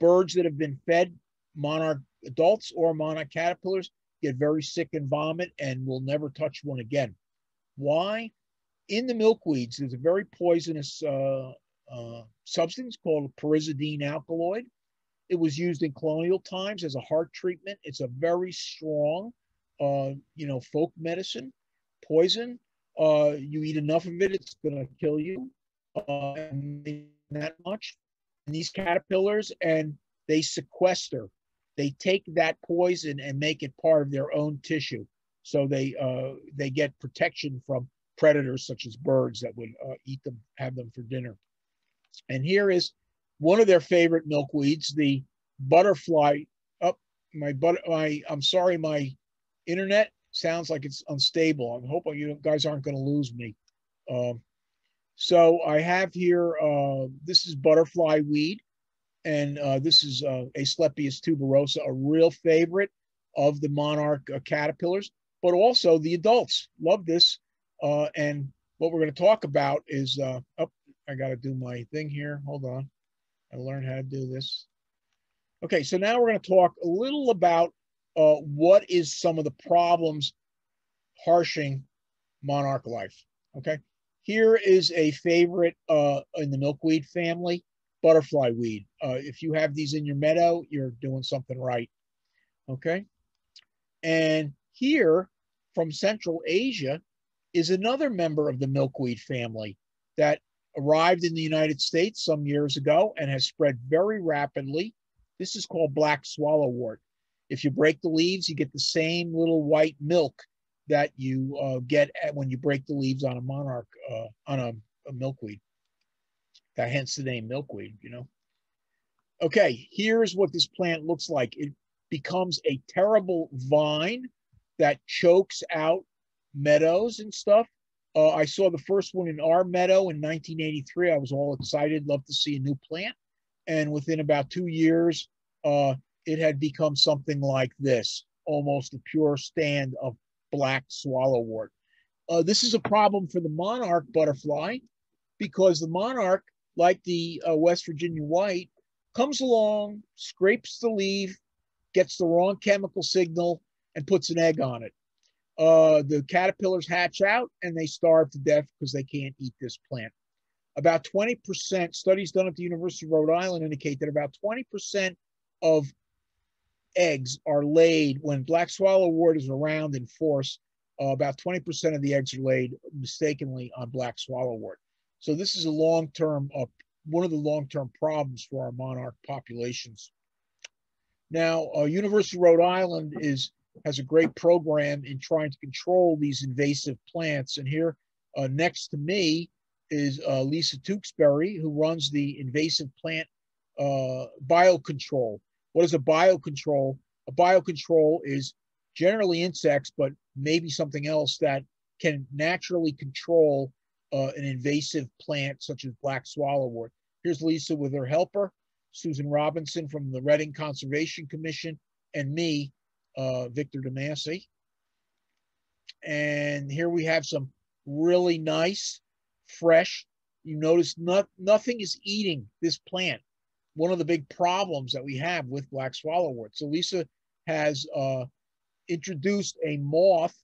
Birds that have been fed monarch adults or monarch caterpillars get very sick and vomit and will never touch one again. Why? in the milkweeds, there's a very poisonous uh, uh, substance called pyrazidine alkaloid. It was used in colonial times as a heart treatment. It's a very strong, uh, you know, folk medicine, poison. Uh, you eat enough of it, it's going to kill you. Uh, that much. And these caterpillars, and they sequester they take that poison and make it part of their own tissue. So they uh, they get protection from predators such as birds that would uh, eat them, have them for dinner. And here is one of their favorite milkweeds, the butterfly. Up oh, my but my I'm sorry, my internet sounds like it's unstable. I'm hoping you guys aren't going to lose me. Um, so I have here, uh, this is butterfly weed, and uh, this is uh, Asclepias tuberosa, a real favorite of the monarch uh, caterpillars, but also the adults love this. Uh, and what we're going to talk about is, uh, oh, I got to do my thing here. Hold on. I learned how to do this. Okay, so now we're going to talk a little about uh, what is some of the problems harshing monarch life. Okay, here is a favorite uh, in the milkweed family, butterfly weed. Uh, if you have these in your meadow, you're doing something right. Okay, and here from Central Asia is another member of the milkweed family that arrived in the United States some years ago and has spread very rapidly. This is called black swallowwort. If you break the leaves, you get the same little white milk that you uh, get when you break the leaves on a monarch, uh, on a, a milkweed. That hence the name milkweed, you know. Okay, here's what this plant looks like. It becomes a terrible vine that chokes out meadows and stuff. Uh, I saw the first one in our meadow in 1983. I was all excited, loved to see a new plant. And within about two years, uh, it had become something like this, almost a pure stand of black swallowwort. Uh, this is a problem for the monarch butterfly because the monarch, like the uh, West Virginia white, comes along, scrapes the leaf, gets the wrong chemical signal, and puts an egg on it uh, the caterpillars hatch out and they starve to death because they can't eat this plant. About 20%, studies done at the University of Rhode Island indicate that about 20% of eggs are laid when black swallowwort is around in force. Uh, about 20% of the eggs are laid mistakenly on black swallowwort. So this is a long-term, uh, one of the long-term problems for our monarch populations. Now, uh, University of Rhode Island is has a great program in trying to control these invasive plants. And here uh, next to me is uh, Lisa Tewksbury, who runs the invasive plant uh, biocontrol. What is a biocontrol? A biocontrol is generally insects, but maybe something else that can naturally control uh, an invasive plant such as black swallowwort. Here's Lisa with her helper, Susan Robinson from the Redding Conservation Commission, and me uh, Victor DeMasi. And here we have some really nice, fresh. You notice not, nothing is eating this plant. One of the big problems that we have with black swallowwort. So Lisa has uh, introduced a moth.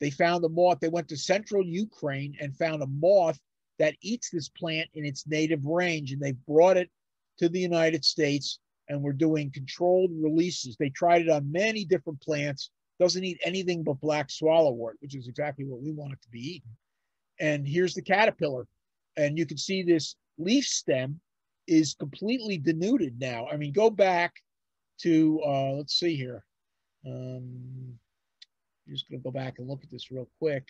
They found a moth. They went to central Ukraine and found a moth that eats this plant in its native range, and they brought it to the United States and we're doing controlled releases. They tried it on many different plants. Doesn't eat anything but black swallowwort, which is exactly what we want it to be eaten. And here's the caterpillar. And you can see this leaf stem is completely denuded now. I mean, go back to, uh, let's see here. Um, I'm just going to go back and look at this real quick.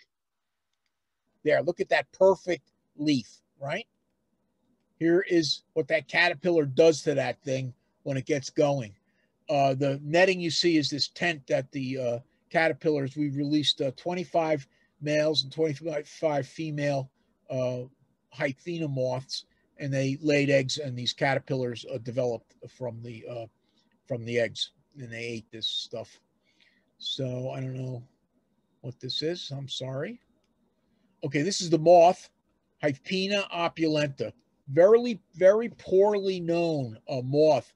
There, look at that perfect leaf, right? Here is what that caterpillar does to that thing when it gets going. Uh, the netting you see is this tent that the uh, caterpillars, we released uh, 25 males and 25 female uh, Hypena moths, and they laid eggs, and these caterpillars uh, developed from the uh, from the eggs, and they ate this stuff. So I don't know what this is. I'm sorry. Okay, this is the moth, Hypena opulenta. Very, very poorly known uh, moth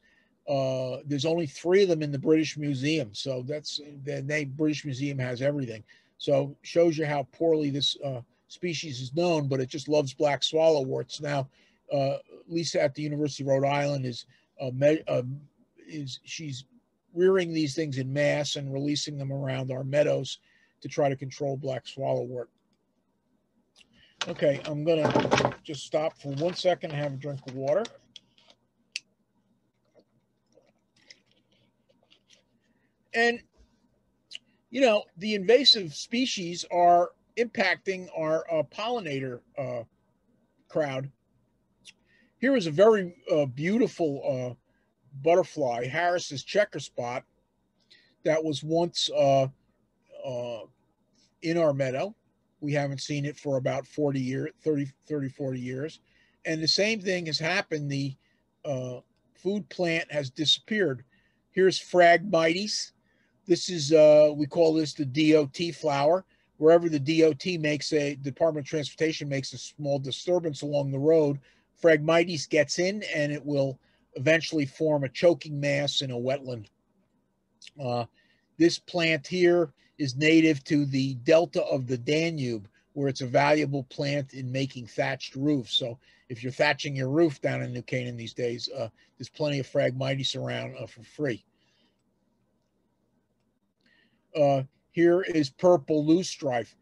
uh, there's only three of them in the British Museum, so that's the name. British Museum has everything. So shows you how poorly this uh, species is known, but it just loves black swallowworts. Now, uh, Lisa at the University of Rhode Island is uh, um, is she's rearing these things in mass and releasing them around our meadows to try to control black swallowwort. Okay, I'm gonna just stop for one second and have a drink of water. And, you know, the invasive species are impacting our uh, pollinator uh, crowd. Here is a very uh, beautiful uh, butterfly, Harris's checkerspot, that was once uh, uh, in our meadow. We haven't seen it for about 40 years, 30, 30, 40 years. And the same thing has happened. The uh, food plant has disappeared. Here's Phragmites. This is, uh, we call this the DOT flower. Wherever the DOT makes a, Department of Transportation makes a small disturbance along the road, Phragmites gets in and it will eventually form a choking mass in a wetland. Uh, this plant here is native to the delta of the Danube, where it's a valuable plant in making thatched roofs. So if you're thatching your roof down in New Canaan these days, uh, there's plenty of Phragmites around uh, for free. Uh, here is purple loosestrife.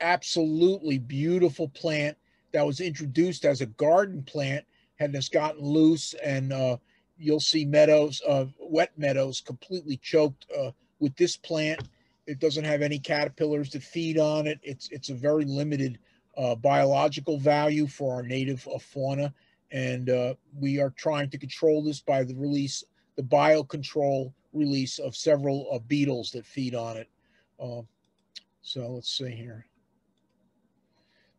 Absolutely beautiful plant that was introduced as a garden plant and has gotten loose and uh, you'll see meadows, uh, wet meadows completely choked uh, with this plant. It doesn't have any caterpillars that feed on it. It's, it's a very limited uh, biological value for our native uh, fauna. And uh, we are trying to control this by the release, the biocontrol release of several beetles that feed on it. Um, so let's see here.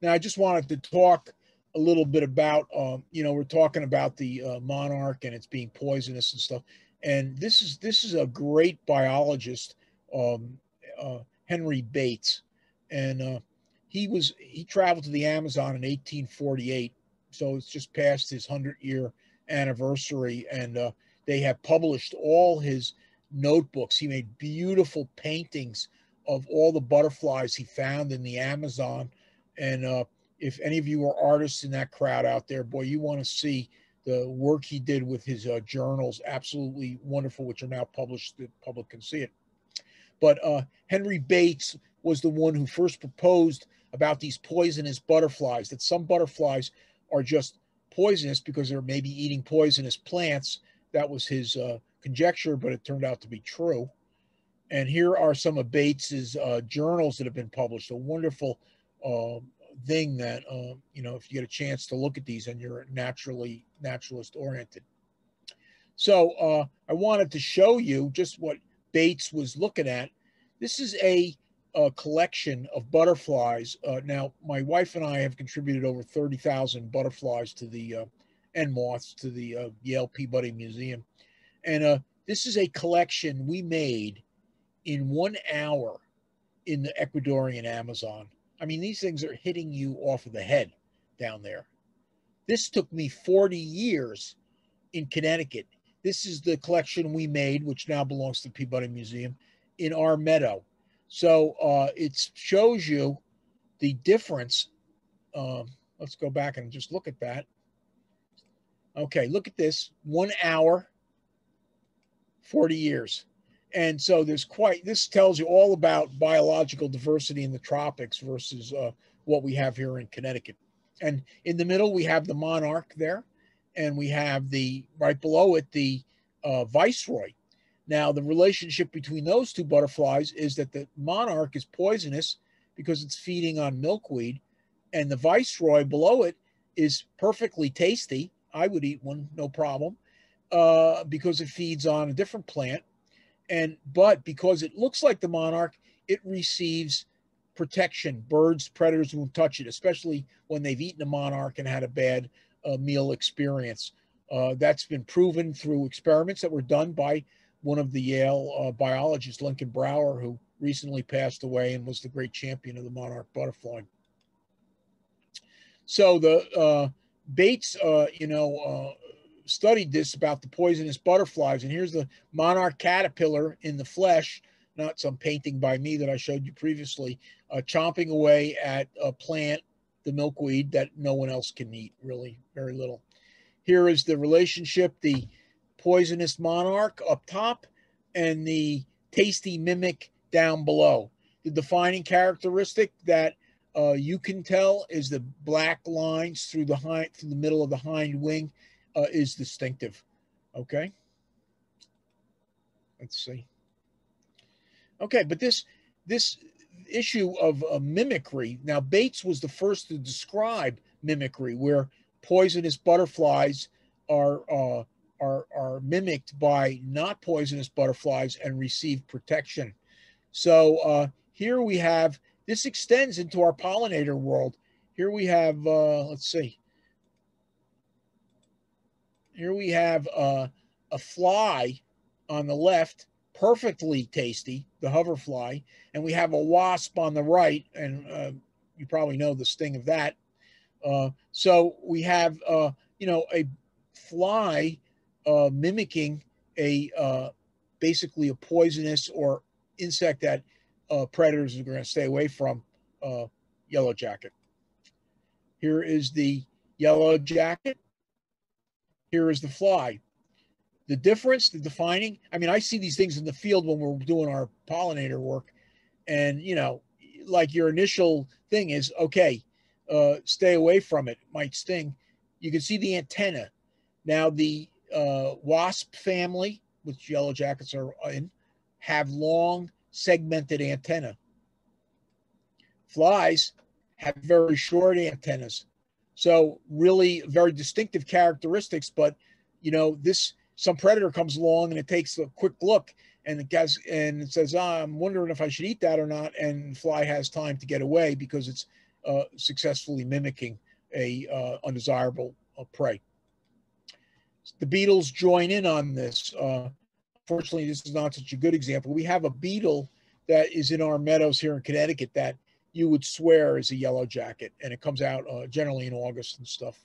Now, I just wanted to talk a little bit about, um, you know, we're talking about the uh, monarch and it's being poisonous and stuff. And this is this is a great biologist, um, uh, Henry Bates, and uh, he was he traveled to the Amazon in 1848, so it's just past his hundred year anniversary, and uh, they have published all his notebooks. He made beautiful paintings of all the butterflies he found in the Amazon, and uh, if any of you are artists in that crowd out there, boy, you want to see the work he did with his uh, journals. Absolutely wonderful, which are now published. The public can see it. But uh, Henry Bates was the one who first proposed about these poisonous butterflies, that some butterflies are just poisonous because they're maybe eating poisonous plants. That was his uh, conjecture, but it turned out to be true. And here are some of Bates's uh, journals that have been published. A wonderful uh, thing that uh, you know if you get a chance to look at these and you're naturally naturalist oriented. So uh, I wanted to show you just what Bates was looking at. This is a, a collection of butterflies. Uh, now my wife and I have contributed over thirty thousand butterflies to the uh, and moths to the uh, Yale Peabody Museum, and uh, this is a collection we made in one hour in the Ecuadorian Amazon I mean, these things are hitting you off of the head down there. This took me 40 years in Connecticut. This is the collection we made, which now belongs to the Peabody Museum in our meadow. So uh, it shows you the difference. Um, let's go back and just look at that. Okay, look at this one hour, 40 years. And so there's quite, this tells you all about biological diversity in the tropics versus uh, what we have here in Connecticut. And in the middle, we have the monarch there, and we have the, right below it, the uh, viceroy. Now, the relationship between those two butterflies is that the monarch is poisonous because it's feeding on milkweed, and the viceroy below it is perfectly tasty. I would eat one, no problem, uh, because it feeds on a different plant and but because it looks like the monarch, it receives protection. Birds, predators won't touch it, especially when they've eaten a monarch and had a bad uh, meal experience. Uh, that's been proven through experiments that were done by one of the Yale uh, biologists, Lincoln Brower, who recently passed away and was the great champion of the monarch butterfly. So the uh, Bates, uh, you know, uh, studied this about the poisonous butterflies. And here's the monarch caterpillar in the flesh, not some painting by me that I showed you previously, uh, chomping away at a plant, the milkweed, that no one else can eat, really, very little. Here is the relationship, the poisonous monarch up top and the tasty mimic down below. The defining characteristic that uh, you can tell is the black lines through the hind, through the middle of the hind wing uh, is distinctive. Okay. Let's see. Okay, but this this issue of uh, mimicry. Now Bates was the first to describe mimicry, where poisonous butterflies are uh, are are mimicked by not poisonous butterflies and receive protection. So uh, here we have this extends into our pollinator world. Here we have uh, let's see. Here we have uh, a fly on the left, perfectly tasty, the hoverfly, and we have a wasp on the right, and uh, you probably know the sting of that. Uh, so we have, uh, you know, a fly uh, mimicking a uh, basically a poisonous or insect that predators are going to stay away from. yellow jacket. Here is the yellow jacket. Here is the fly. The difference, the defining, I mean, I see these things in the field when we're doing our pollinator work. And, you know, like your initial thing is, okay, uh, stay away from it, might sting. You can see the antenna. Now, the uh, wasp family, which yellow jackets are in, have long segmented antenna. Flies have very short antennas. So really very distinctive characteristics, but you know, this some predator comes along and it takes a quick look and it gets and it says, oh, I'm wondering if I should eat that or not. And fly has time to get away because it's uh, successfully mimicking a uh, undesirable uh, prey. The beetles join in on this. Uh, fortunately, this is not such a good example. We have a beetle that is in our meadows here in Connecticut that you would swear is a yellow jacket, and it comes out uh, generally in August and stuff.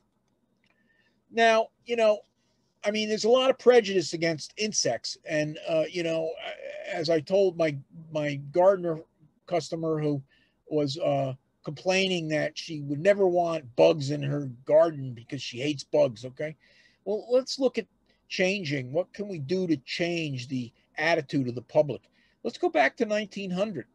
Now, you know, I mean, there's a lot of prejudice against insects, and uh, you know, as I told my my gardener customer who was uh, complaining that she would never want bugs in her garden because she hates bugs. Okay, well, let's look at changing. What can we do to change the attitude of the public? Let's go back to 1900.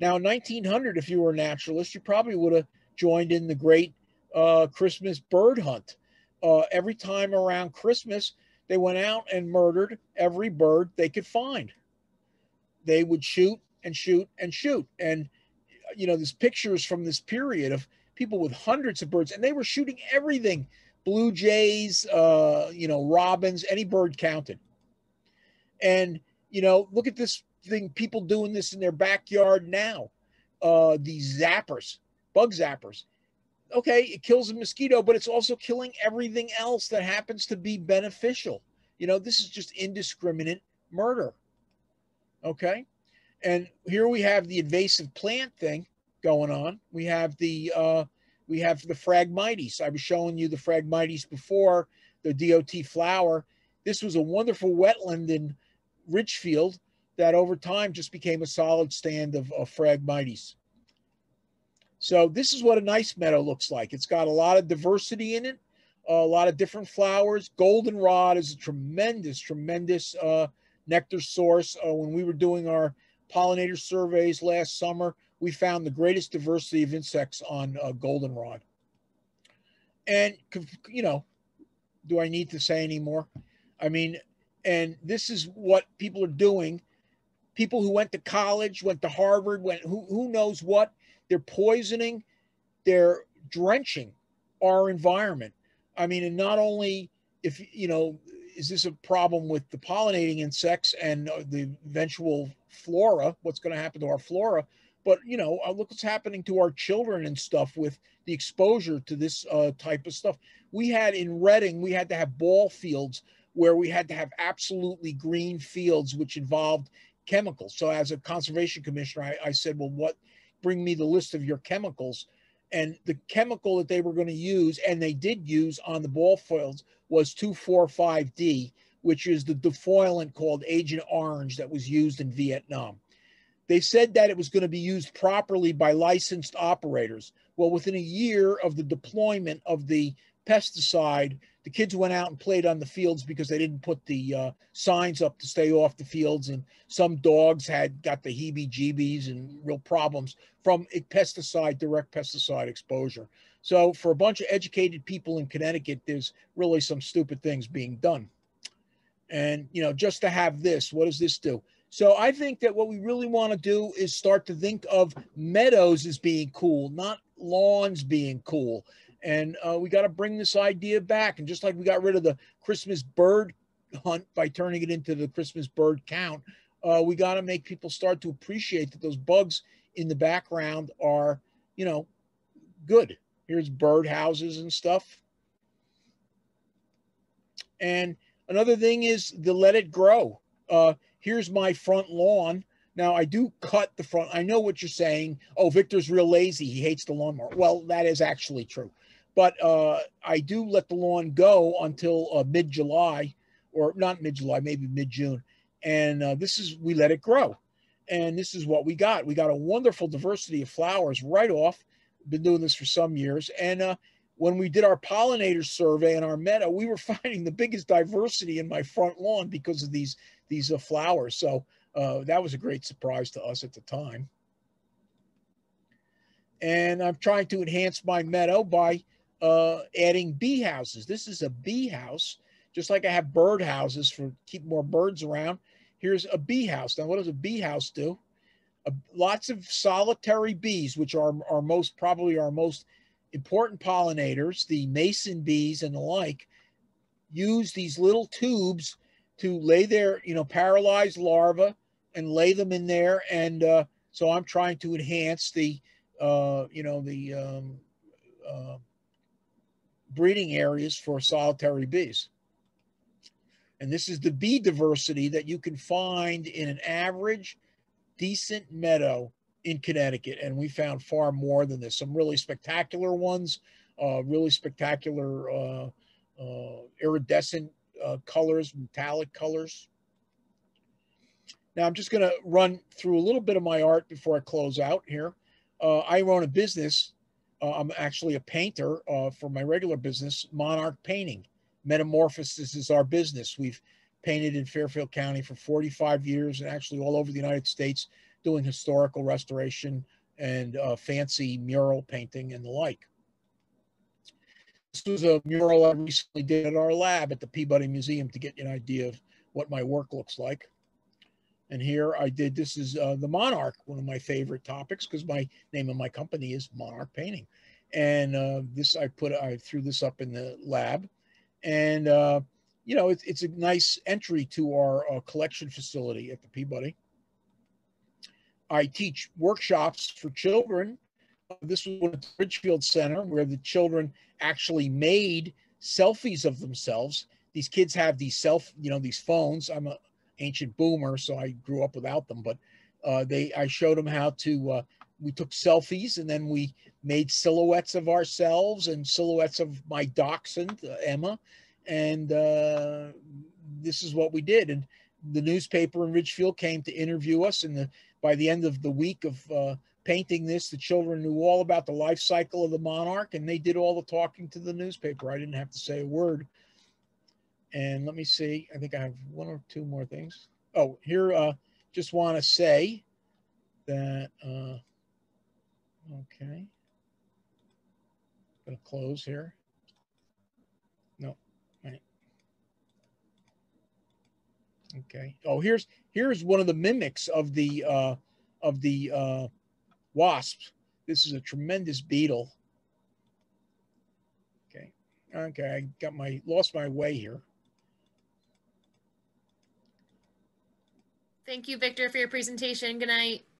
Now, 1900, if you were a naturalist, you probably would have joined in the great uh, Christmas bird hunt. Uh, every time around Christmas, they went out and murdered every bird they could find. They would shoot and shoot and shoot. And, you know, there's pictures from this period of people with hundreds of birds, and they were shooting everything blue jays, uh, you know, robins, any bird counted. And, you know, look at this thing people doing this in their backyard now. Uh, these zappers, bug zappers. Okay, it kills a mosquito, but it's also killing everything else that happens to be beneficial. You know, this is just indiscriminate murder. Okay. And here we have the invasive plant thing going on. We have the uh, we have the Phragmites. I was showing you the Phragmites before the DOT flower. This was a wonderful wetland in Ridgefield that over time just became a solid stand of, of Phragmites. So this is what a nice meadow looks like. It's got a lot of diversity in it, a lot of different flowers. Goldenrod is a tremendous, tremendous uh, nectar source. Uh, when we were doing our pollinator surveys last summer, we found the greatest diversity of insects on uh, goldenrod. And, you know, do I need to say any more? I mean, and this is what people are doing people who went to college, went to Harvard, went who, who knows what. They're poisoning, they're drenching our environment. I mean, and not only if, you know, is this a problem with the pollinating insects and uh, the eventual flora, what's going to happen to our flora, but, you know, uh, look what's happening to our children and stuff with the exposure to this uh, type of stuff. We had in Redding, we had to have ball fields where we had to have absolutely green fields, which involved chemicals. So as a conservation commissioner, I, I said, well, what, bring me the list of your chemicals. And the chemical that they were going to use, and they did use on the ball fields, was 2,4,5-D, which is the defoilant called Agent Orange that was used in Vietnam. They said that it was going to be used properly by licensed operators. Well, within a year of the deployment of the pesticide, the kids went out and played on the fields because they didn't put the uh, signs up to stay off the fields. And some dogs had got the heebie jeebies and real problems from pesticide direct pesticide exposure. So for a bunch of educated people in connecticut there's really some stupid things being done. And you know just to have this what does this do? So I think that what we really want to do is start to think of meadows as being cool, not lawns being cool. And uh, we got to bring this idea back. And just like we got rid of the Christmas bird hunt by turning it into the Christmas bird count, uh, we got to make people start to appreciate that those bugs in the background are, you know, good. Here's bird houses and stuff. And another thing is the let it grow. Uh, here's my front lawn. Now I do cut the front. I know what you're saying. Oh, Victor's real lazy. He hates the lawnmower. Well, that is actually true. But uh, I do let the lawn go until uh, mid July, or not mid July, maybe mid June. And uh, this is we let it grow, and this is what we got. We got a wonderful diversity of flowers right off. Been doing this for some years, and uh, when we did our pollinator survey in our meadow, we were finding the biggest diversity in my front lawn because of these these uh, flowers. So uh, that was a great surprise to us at the time. And I'm trying to enhance my meadow by uh, adding bee houses. This is a bee house, just like I have bird houses for keep more birds around. Here's a bee house. Now, what does a bee house do? Lots of solitary bees, which are our most probably our most important pollinators, the mason bees and the like, use these little tubes to lay their, you know, paralyzed larvae and lay them in there. And uh, so I'm trying to enhance the, uh, you know, the um, uh, breeding areas for solitary bees. And this is the bee diversity that you can find in an average decent meadow in Connecticut. And we found far more than this. Some really spectacular ones, uh, really spectacular uh, uh, iridescent uh, colors, metallic colors. Now I'm just going to run through a little bit of my art before I close out here. Uh, I run a business. Uh, I'm actually a painter uh, for my regular business, Monarch Painting. Metamorphosis is our business. We've painted in Fairfield County for 45 years and actually all over the United States doing historical restoration and uh, fancy mural painting and the like. This was a mural I recently did at our lab at the Peabody Museum to get an idea of what my work looks like. And here I did, this is uh, the Monarch, one of my favorite topics because my name of my company is Monarch Painting. And uh, this, I put, I threw this up in the lab and, uh, you know, it's, it's a nice entry to our uh, collection facility at the Peabody. I teach workshops for children this was at the Ridgefield Center where the children actually made selfies of themselves. These kids have these self, you know, these phones. I'm a ancient boomer, so I grew up without them, but uh, they, I showed them how to, uh, we took selfies and then we made silhouettes of ourselves and silhouettes of my dachshund, uh, Emma. And uh, this is what we did. And the newspaper in Ridgefield came to interview us. And the, by the end of the week of uh, painting this, the children knew all about the life cycle of the monarch and they did all the talking to the newspaper. I didn't have to say a word. And let me see, I think I have one or two more things. Oh, here, uh, just want to say that, uh, okay, gonna close here. No, right. Okay. Oh, here's here's one of the mimics of the uh, of the uh, wasps. This is a tremendous beetle. Okay. Okay, I got my lost my way here. Thank you, Victor, for your presentation. Good night.